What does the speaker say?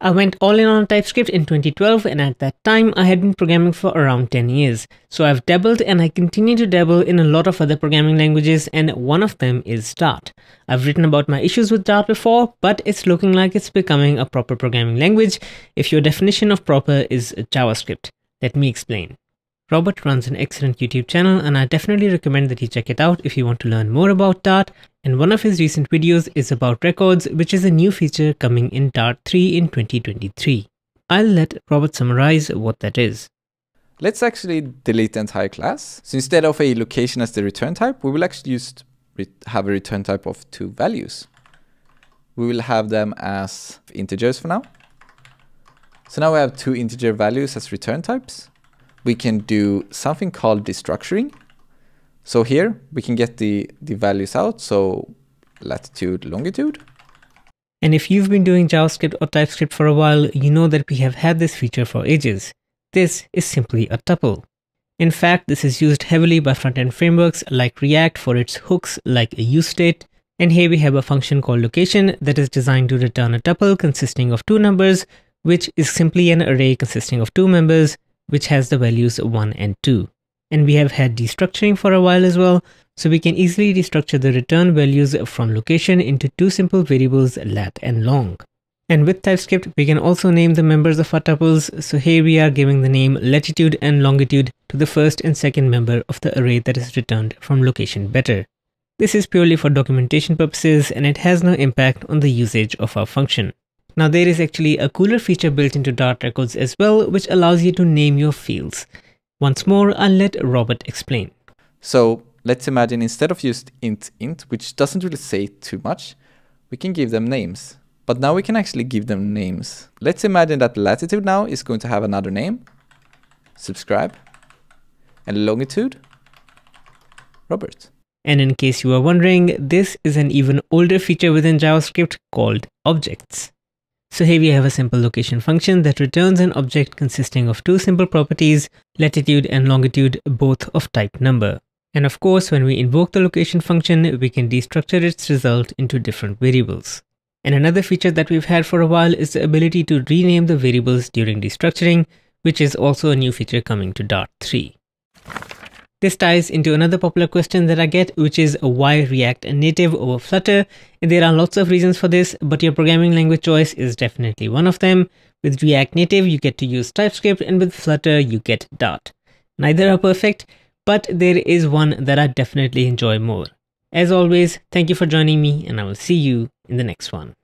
I went all in on TypeScript in 2012 and at that time I had been programming for around 10 years. So I've dabbled and I continue to dabble in a lot of other programming languages and one of them is Dart. I've written about my issues with Dart before, but it's looking like it's becoming a proper programming language if your definition of proper is JavaScript. Let me explain. Robert runs an excellent YouTube channel and I definitely recommend that you check it out if you want to learn more about Dart. And one of his recent videos is about records, which is a new feature coming in Dart 3 in 2023. I'll let Robert summarize what that is. Let's actually delete the entire class. So instead of a location as the return type, we will actually just have a return type of two values. We will have them as integers for now. So now we have two integer values as return types we can do something called destructuring. So here we can get the, the values out. So latitude, longitude. And if you've been doing JavaScript or TypeScript for a while, you know that we have had this feature for ages. This is simply a tuple. In fact, this is used heavily by front-end frameworks like React for its hooks like a useState. And here we have a function called location that is designed to return a tuple consisting of two numbers, which is simply an array consisting of two members which has the values 1 and 2. And we have had destructuring for a while as well, so we can easily destructure the return values from location into two simple variables lat and long. And with TypeScript, we can also name the members of our tuples, so here we are giving the name latitude and longitude to the first and second member of the array that is returned from location better. This is purely for documentation purposes and it has no impact on the usage of our function. Now there is actually a cooler feature built into Dart Records as well, which allows you to name your fields. Once more, I'll let Robert explain. So let's imagine instead of just int int, which doesn't really say too much, we can give them names. But now we can actually give them names. Let's imagine that latitude now is going to have another name, subscribe, and longitude, Robert. And in case you are wondering, this is an even older feature within JavaScript called objects. So here we have a simple location function that returns an object consisting of two simple properties, latitude and longitude, both of type number. And of course, when we invoke the location function, we can destructure its result into different variables. And another feature that we've had for a while is the ability to rename the variables during destructuring, which is also a new feature coming to Dart 3. This ties into another popular question that I get, which is why React Native over Flutter? There are lots of reasons for this, but your programming language choice is definitely one of them. With React Native, you get to use TypeScript, and with Flutter, you get Dart. Neither are perfect, but there is one that I definitely enjoy more. As always, thank you for joining me, and I will see you in the next one.